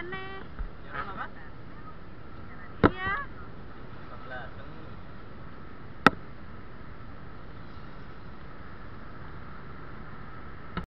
nenek. Jalan apa?